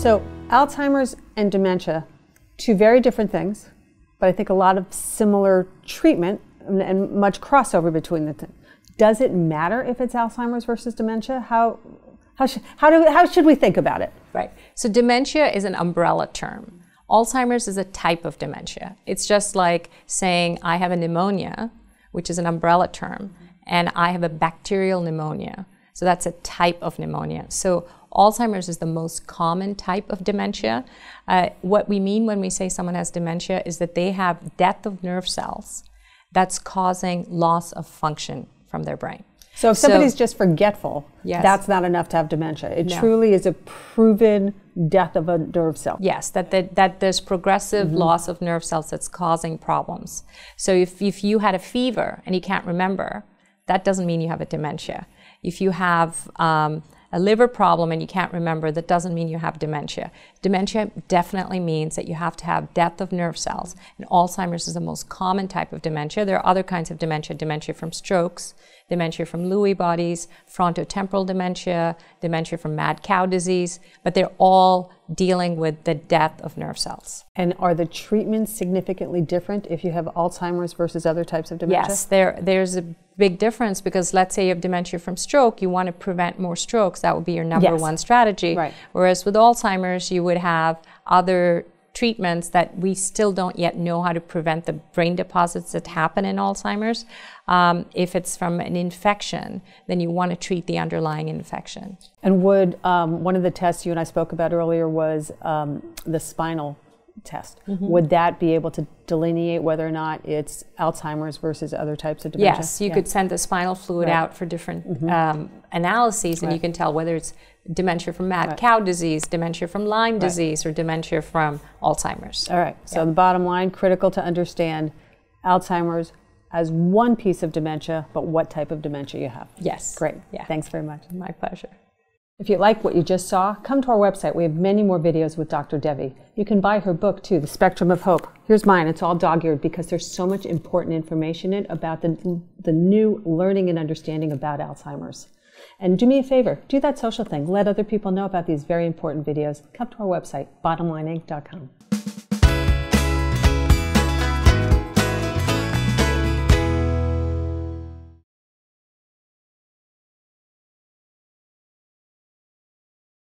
So, Alzheimer's and dementia, two very different things, but I think a lot of similar treatment and, much crossover between the two. Does it matter if it's Alzheimer's versus dementia? How, how, how, do, how should we think about it? Right. So, dementia is an umbrella term. Alzheimer's is a type of dementia. It's just like saying, I have a pneumonia, which is an umbrella term, and I have a bacterial pneumonia. So, that's a type of pneumonia. So, Alzheimer's is the most common type of dementia. Uh, what we mean when we say someone has dementia is that they have death of nerve cells that's causing loss of function from their brain. So if somebody's so, just forgetful, yes. that's not enough to have dementia. It no. truly is a proven death of a nerve cell. Yes, that, that, that there's progressive mm-hmm. loss of nerve cells that's causing problems. So if, if you had a fever and you can't remember, that doesn't mean you have a dementia. If you have um, a liver problem and you can't remember, that doesn't mean you have dementia. Dementia definitely means that you have to have death of nerve cells. And Alzheimer's is the most common type of dementia. There are other kinds of dementia, dementia from strokes, dementia from Lewy bodies, frontotemporal dementia, dementia from mad cow disease, but they're all dealing with the death of nerve cells. And are the treatments significantly different if you have Alzheimer's versus other types of dementia? Yes, there, there's a big difference because let's say you have dementia from stroke, you want to prevent more strokes. That would be your number yes. one strategy. Right. Whereas with Alzheimer's, you would have other treatments that we still don't yet know how to prevent the brain deposits that happen in Alzheimer's. Um, if it's from an infection, then you want to treat the underlying infection. And would um, one of the tests you and I spoke about earlier was um, the spinal test. Mm-hmm. Would that be able to delineate whether or not it's Alzheimer's versus other types of dementia? Yes, you yeah. could send the spinal fluid right. out for different mm-hmm. um, analyses, and right. you can tell whether it's dementia from mad right. cow disease, dementia from Lyme disease, or dementia from Alzheimer's. All right. So yeah. the bottom line: critical to understand Alzheimer's as one piece of dementia, but what type of dementia you have. Yes. Great. Yeah. Thanks very much. My pleasure. If you like what you just saw, come to our website. We have many more videos with Dr. Devi. You can buy her book too, The Spectrum of Hope. Here's mine. It's all dog-eared because there's so much important information in it about the, the new learning and understanding about Alzheimer's. And do me a favor, do that social thing. Let other people know about these very important videos. Come to our website, bottomlineinc.com.